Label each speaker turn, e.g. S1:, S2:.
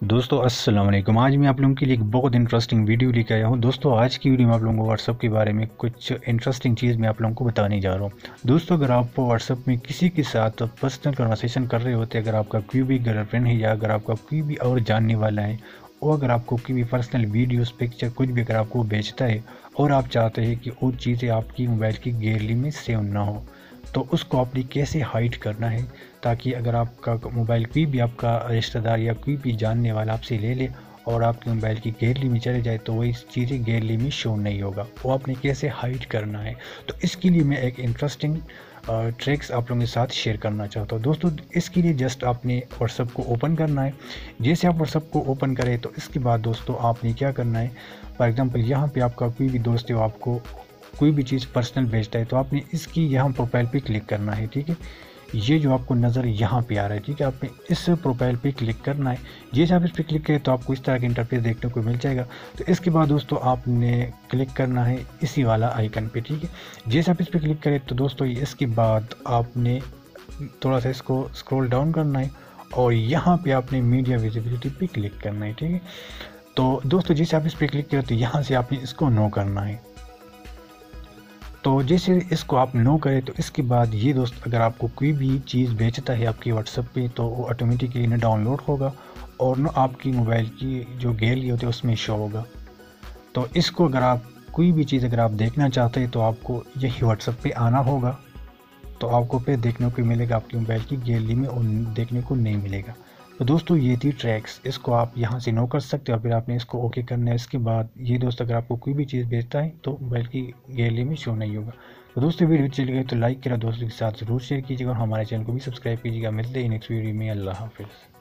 S1: दोस्तों, अस्सलाम वालेकुम। आज मैं आप लोगों के लिए एक बहुत इंटरेस्टिंग वीडियो लेकर आया हूँ। दोस्तों, आज की वीडियो में आप लोगों को व्हाट्सअप के बारे में कुछ इंटरेस्टिंग चीज़ मैं आप लोगों को बताने जा रहा हूँ। दोस्तों, अगर आप व्हाट्सअप में किसी के साथ पर्सनल कन्वर्सेशन कर रहे होते अगर आपका कोई भी गर्लफ्रेंड है या अगर आपका कोई भी और जानने वाला है, और अगर आपको कोई भी पर्सनल वीडियोस पिक्चर कुछ भी अगर आपको बेचता है, और आप चाहते हैं कि वो चीज़ें आपकी मोबाइल की गैलरी में सेव ना हो तो उसको आपने कैसे हाइड करना है ताकि अगर आपका मोबाइल कोई भी आपका रिश्तेदार या कोई भी जानने वाला आपसे ले ले और आपके मोबाइल की गैलरी में चले जाए तो वही चीज़ें गैलरी में शो नहीं होगा। वो आपने कैसे हाइड करना है? तो इसके लिए मैं एक इंटरेस्टिंग ट्रिक्स आप लोगों के साथ शेयर करना चाहता हूँ। दोस्तों, इसके लिए जस्ट आपने व्हाट्सअप को ओपन करना है। जैसे आप व्हाट्सअप को ओपन करें तो इसके बाद दोस्तों आपने क्या करना है? फॉर एग्ज़ाम्पल यहाँ पे आपका कोई भी दोस्त है आपको कोई भी चीज़ पर्सनल भेजता है तो आपने इसकी यहाँ प्रोफ़ाइल पे क्लिक करना है, ठीक है? ये जो आपको नज़र यहाँ पे आ रहा है, ठीक है, आपने इस प्रोफ़ाइल पे क्लिक करना है। जैसे आप इस पर क्लिक करें तो आपको इस तरह का इंटरफेस देखने को मिल जाएगा। तो इसके बाद दोस्तों, आपने क्लिक करना है इसी वाला आइकन पे, ठीक है? जैसे आप इस पर क्लिक करें तो दोस्तों, इसके बाद आपने थोड़ा सा इसको स्क्रॉल डाउन करना है और यहाँ पे आपने मीडिया विजिबिलिटी पे क्लिक करना है, ठीक है? तो दोस्तों, जैसे आप इस पर क्लिक करें तो यहाँ से आपने इसको नो करना है। तो जैसे इसको आप नो करें तो इसके बाद ये दोस्त, अगर आपको कोई भी चीज़ बेचता है आपकी व्हाट्सएप पे तो वो ऑटोमेटिकली ना डाउनलोड होगा और ना आपकी मोबाइल की जो गैलरी होती है उसमें शो होगा। तो इसको अगर आप कोई भी चीज़ अगर आप देखना चाहते हैं तो आपको यही व्हाट्सएप पे आना होगा। तो आपको पे देखने को मिलेगा, आपकी मोबाइल की गैलरी में और देखने को नहीं मिलेगा। तो दोस्तों, ये थी ट्रैक्स इसको आप यहाँ से नो कर सकते हो फिर आपने इसको ओके करना है। इसके बाद ये दोस्त अगर आपको कोई भी चीज़ भेजता है तो मोबाइल की गैलरी में शो नहीं होगा। तो दोस्तों, वीडियो चली गई तो लाइक करा दोस्तों के साथ ज़रूर शेयर कीजिएगा और हमारे चैनल को भी सब्सक्राइब कीजिएगा। मिलते हैं नेक्स्ट वीडियो में। अल्लाह हाफिज़।